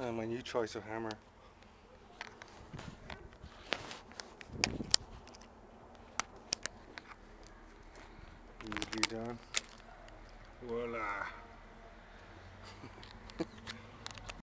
And my new choice of hammer. Easily done. Voila.